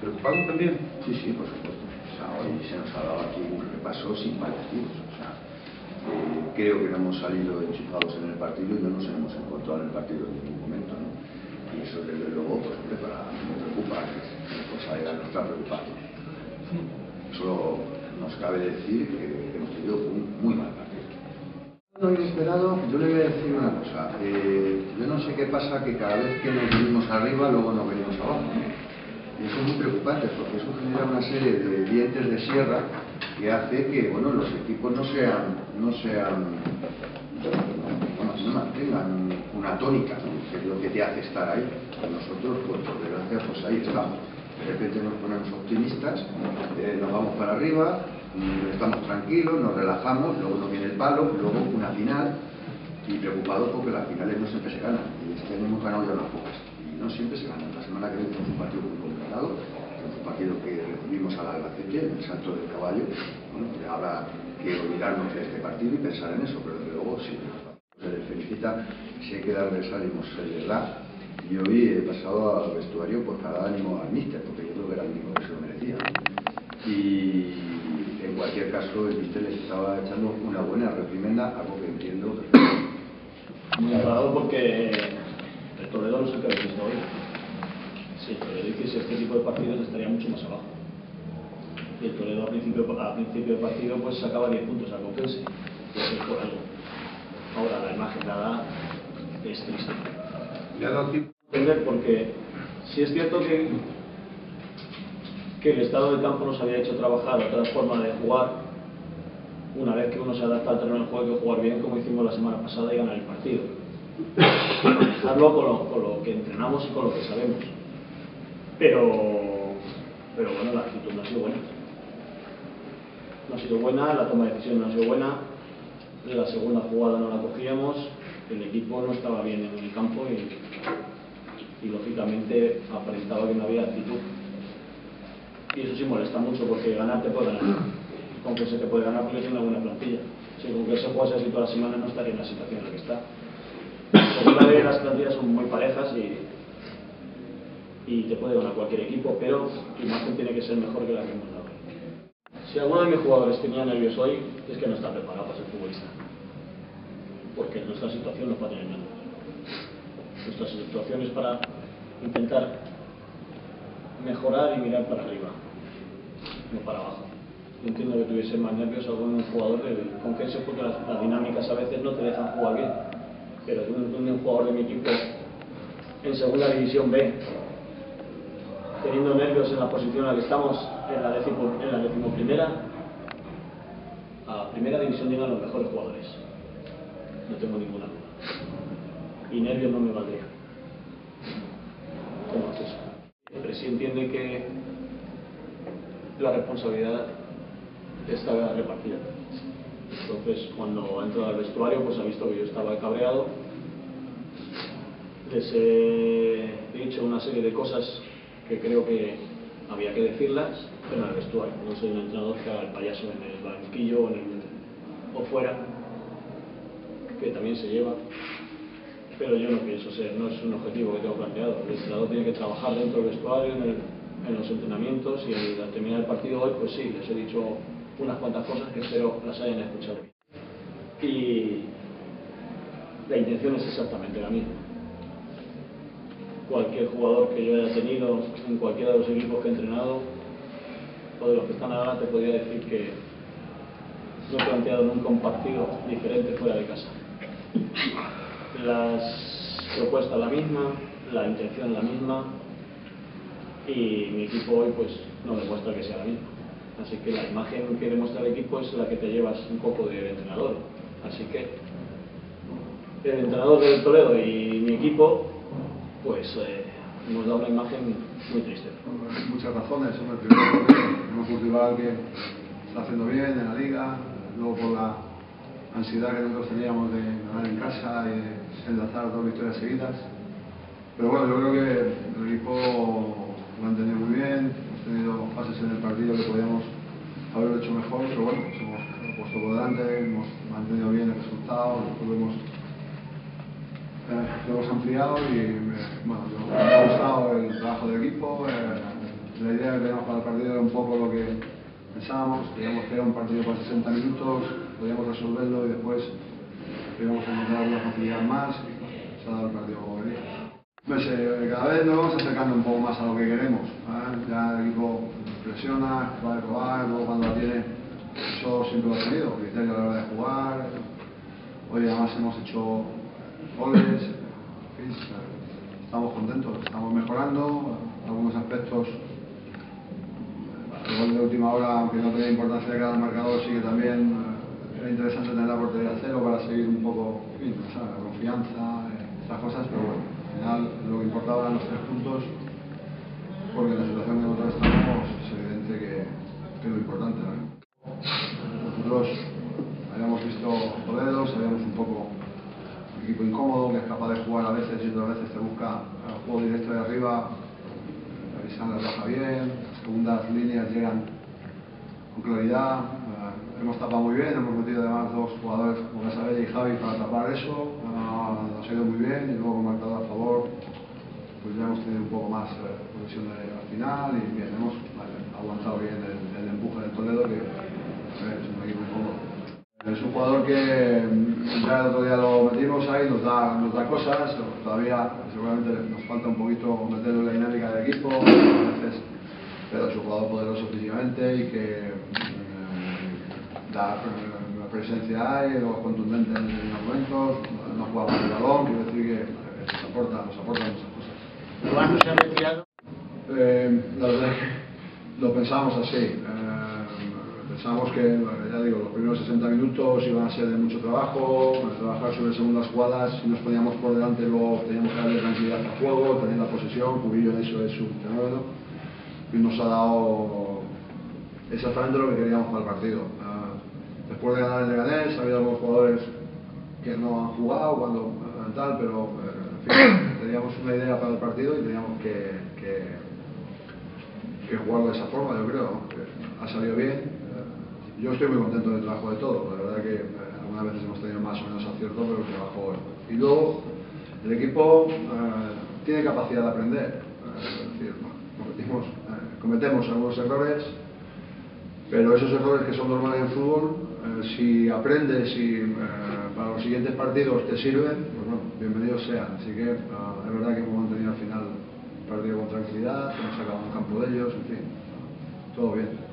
¿Preocupados también? Sí, sí, por supuesto. O sea, hoy se nos ha dado aquí un repaso sin paliativos. O sea, eh, creo que no hemos salido enchufados en el partido y no nos hemos encontrado en el partido en ningún momento. ¿no? Y eso, desde luego, pues, me, preocupa, es responsabilidad nuestra preocuparnos. Solo nos cabe decir que hemos tenido un muy mal partido. No inesperado, yo le voy a decir una cosa. Eh, yo no sé qué pasa que cada vez que nos venimos arriba, luego nos venimos abajo. ¿no? Y eso es muy preocupante porque eso genera una serie de dientes de sierra que hace que bueno, los equipos no sean, no sean bueno, no mantengan una tónica, ¿no? que es lo que te hace estar ahí. Nosotros, por desgracia, pues ahí estamos. De repente nos ponemos optimistas, eh, nos vamos para arriba, mm, estamos tranquilos, nos relajamos, luego nos viene el palo, luego una final, y preocupados porque las finales no siempre se ganan. Y este año hemos ganado ya unas pocas no siempre se ganan. La semana que viene tenemos un partido muy complicado, tenemos un partido que recibimos al Albacete, en el salto del caballo, bueno, que habrá que olvidarnos de este partido y pensar en eso, pero desde luego sí. Se les felicita, hay que darles ánimos, les da. Y hoy he pasado al vestuario por cada ánimo al míster, porque yo creo que era el único que se lo merecía. Y en cualquier caso, el míster les estaba echando una buena reprimenda, algo que entiendo. Muy enfadado porque Toledo no es el que habéis hoy. Si el Toledo hiciese este tipo de partidos estaría mucho más abajo. Y el Toledo a principio, a principio de partido pues sacaba 10 puntos. Puede ser por algo. Ahora la imagen dada es triste. Le ha dado tiempo. Entender porque si es cierto que, que el estado del campo nos había hecho trabajar otra forma de jugar, una vez que uno se adapta al terreno del juego hay que jugar bien como hicimos la semana pasada y ganar el partido con lo, que entrenamos y con lo que sabemos. Pero, pero bueno, la actitud no ha sido buena. No ha sido buena, la toma de decisión no ha sido buena, la segunda jugada no la cogíamos, el equipo no estaba bien en el campo y, y lógicamente aparentaba que no había actitud. Y eso sí molesta mucho porque ganar te puede ganar. Con que se te puede ganar porque tiene una buena plantilla. Si con que se juega así toda la semana no estaría en la situación en la que está. Una de las plantillas son muy parejas y, y te puede ganar cualquier equipo, pero tu imagen tiene que ser mejor que la que hemos dado. Si alguno de mis jugadores tenía nervios hoy, es que no está preparado para ser futbolista. Porque nuestra situación no va a tener nervios. Nuestra situación es para intentar mejorar y mirar para arriba, no para abajo. Yo entiendo que tuviese más nervios algún jugador, con que ese porque las, las dinámicas a veces no te dejan jugar bien pero de un, un jugador de mi equipo en segunda división B, teniendo nervios en la posición en la que estamos, en la, décimo, decimoprimera, a primera división llegan los mejores jugadores. No tengo ninguna duda. Y nervios no me valdría. ¿Cómo es eso? Pero sí entiende que la responsabilidad está repartida. Entonces, cuando ha entrado al vestuario, pues ha visto que yo estaba cabreado. Les he dicho una serie de cosas que creo que había que decirlas, pero en el vestuario. No soy un entrenador que haga el payaso en el banquillo o, en el, o fuera, que también se lleva. Pero yo no pienso ser, no es un objetivo que tengo planteado. El entrenador tiene que trabajar dentro del vestuario, en, en los entrenamientos y al terminar el partido hoy, pues sí, les he dicho unas cuantas cosas que espero las hayan escuchado. Y la intención es exactamente la misma. Cualquier jugador que yo haya tenido en cualquiera de los equipos que he entrenado, o de los que están ahora, te podría decir que no he planteado nunca un partido diferente fuera de casa. Las propuestas la misma, la intención la misma, y mi equipo hoy pues no demuestra que sea la misma. Así que la imagen que demuestra el equipo es la que te llevas un poco de entrenador. Así que el entrenador del Toledo y mi equipo, pues eh, hemos dado una imagen muy triste. Muchas razones. Primero, hemos cultivado que está haciendo bien en la liga, luego por la ansiedad que nosotros teníamos de ganar en casa y enlazar dos victorias seguidas. Pero bueno, yo creo que el equipo lo ha entendido muy bien, hemos tenido fases en el partido que podíamos haberlo hecho mejor, pero bueno, hemos puesto por delante, hemos mantenido bien el resultado, lo hemos, eh, lo hemos ampliado y me, bueno, me ha gustado el trabajo del equipo, eh, la idea que teníamos para el partido era un poco lo que pensábamos, queríamos que era un partido para 60 minutos, podíamos resolverlo y después íbamos a encontrar alguna facilidad más se ha dado el partido. Pues, eh, cada vez nos vamos acercando un poco más a lo que queremos. Ya el equipo presiona, va a probar, luego cuando la tiene, eso siempre lo ha tenido, criterio a la hora de jugar. Hoy además hemos hecho goles, estamos contentos, estamos mejorando, algunos aspectos el gol de última hora, aunque no tenía importancia de cada marcador, sí que también eh, era interesante tener la portería cero para seguir un poco, la confianza, eh, estas cosas, pero bueno, final lo que importaba eran los tres puntos, porque en la situación que nosotros estamos es evidente que, que es lo importante. ¿no? Nosotros habíamos visto Toledo, sabíamos un poco un equipo incómodo, que es capaz de jugar a veces y otras veces te busca el juego directo de arriba, Avisan la raja bien, las segundas líneas llegan con claridad, hemos tapado muy bien, hemos metido además dos jugadores como Casabella y Javi para tapar eso, nos ha ido muy bien y luego con marcador a favor pues ya hemos tenido un poco más eh, presión al final y bien, hemos vale, aguantado bien el, el, empuje del Toledo que es un equipo incómodo. Es un jugador que mm, ya el otro día lo metimos ahí, nos da, nos da cosas, todavía seguramente nos falta un poquito meterlo en la dinámica del equipo, veces, pero es un jugador poderoso físicamente y que mm, da una presencia ahí, luego contundente en los momentos, no juega con el balón, quiero decir que nos aporta, nos aporta muchas cosas. Iván no se ha retirado. Eh, la verdad es que lo pensamos así. Eh, pensábamos que, ya digo, los primeros 60 minutos iban a ser de mucho trabajo, de trabajar sobre segundas jugadas, si nos poníamos por delante luego teníamos que darle tranquilidad al juego, tener la posesión, Cubillo en eso es un fenómeno, y nos ha dado exactamente lo que queríamos para el partido. Eh, después de ganar el Leganés, ha habido algunos jugadores que no han jugado cuando eh, tal, pero eh, en fin, teníamos una idea para el partido y teníamos que, que, que jugarlo de esa forma, yo creo. Ha salido bien. Eh, yo estoy muy contento del trabajo de todo. La verdad que eh, algunas veces hemos tenido más o menos acierto, pero el trabajo. Y luego, el equipo eh, tiene capacidad de aprender. es decir, cometimos, cometemos algunos errores, pero esos errores que son normales en fútbol, si aprendes y para los siguientes partidos te sirven, pues bueno, bienvenidos sean. Así que es verdad que hemos mantenido al final el partido con tranquilidad, hemos sacado un campo de ellos, en fin, todo bien.